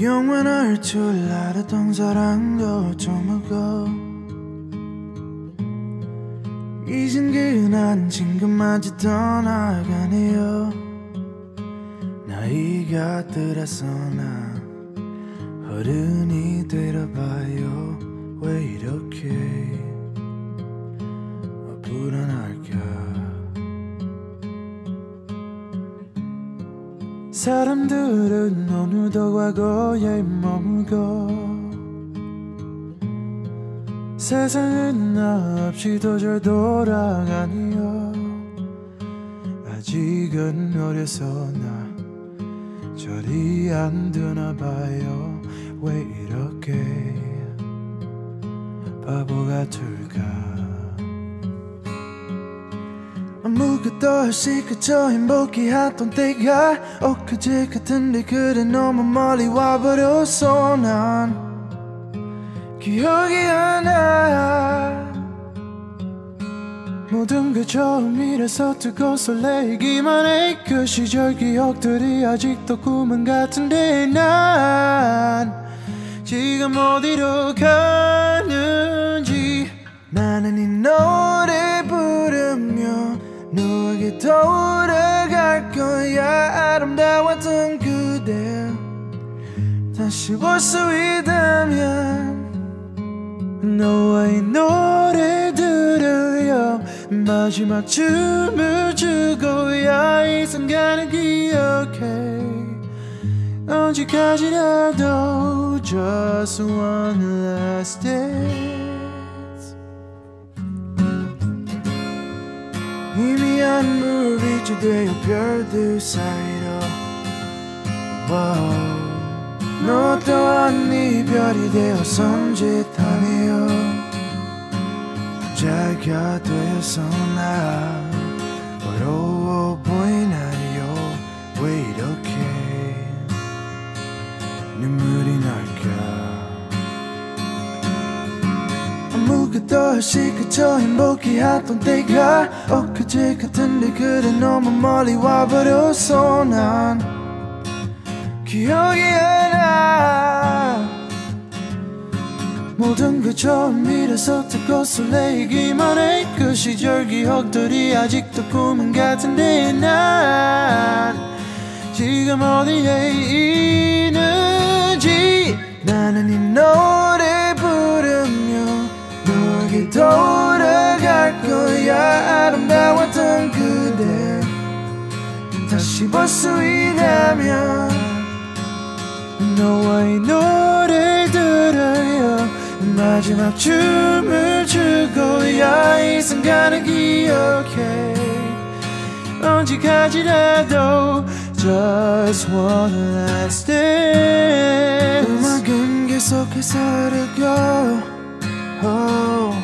영원할 줄 알았던 사랑도 저먹어 이젠 그난 지금마저 떠나가네요. 나이가 들어서 나 어른이 되려봐요. 왜 이렇게 불안할까 사람들은 어느덧 과거에 머물고 세상은 나 없이도 잘 돌아가네요. 아직은 어려서 나 절이 안 드나 봐요. 왜 이렇게 바보 같을까 아무것도 없이 그저 행복해 하던 때가 엊그제 같은데 그래 너무 멀리 와버렸어. 난 기억이 안 나. 모든 게 처음이라서 뜨고 설레기만 해. 그 시절 기억들이 아직도 꿈은 같은데 난 지금 어디로 가는지. 나는 이 노래 너에게 돌아갈 거야. 아름다웠던 그대. 다시 볼 수 있다면 너와의 노래 들으려 마지막 춤을 추고야 이 순간을 기억해. 언제까지라도 just one last dance 희미한 물빛이 되어 별들 사이로. 너 또한 이별이 되어 섬짓하네요 자가 되어서 나 외로워 아무것도 없이 그저 행복해 하던 때가 엊그제 같은데 그래 너무 멀리 와버렸어 난. 기억이 안 나. 모든 게 처음이라서 뜨고 설레기만 해 그 시절 기억들이 아직도 꿈은 같은데 난. 지금 어디에 거야. 아름다웠던 그대. 다시 볼 수 있다면 너와의 노래 들어요. 마지막 춤을 추고야 이 순간을 기억해. 언제까지라도 just one last dance. 음악은 계속해서 흐르고 oh,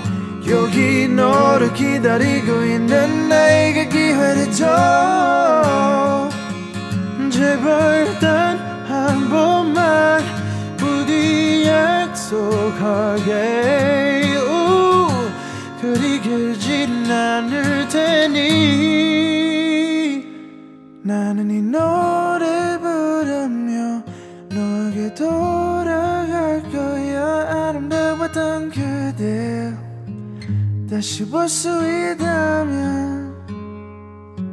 여기 너를 기다리고 있는 나에게 기회를 줘 제발 단 한 번만 부디 약속하게 다시 볼 수 있다면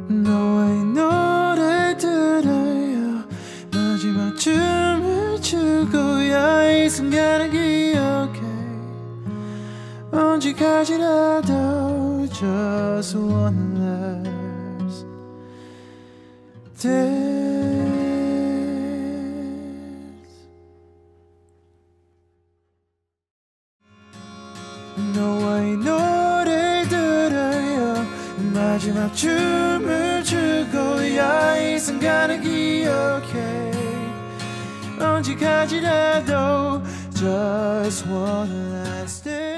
너와의 노래 들어요. 마지막 춤을 추고야 이 순간을 기억해. 언제까지라도 just one last dance. 너와의 노래 마지막 춤을 추고야 이 순간을 기억해. 언제까지라도 just one last day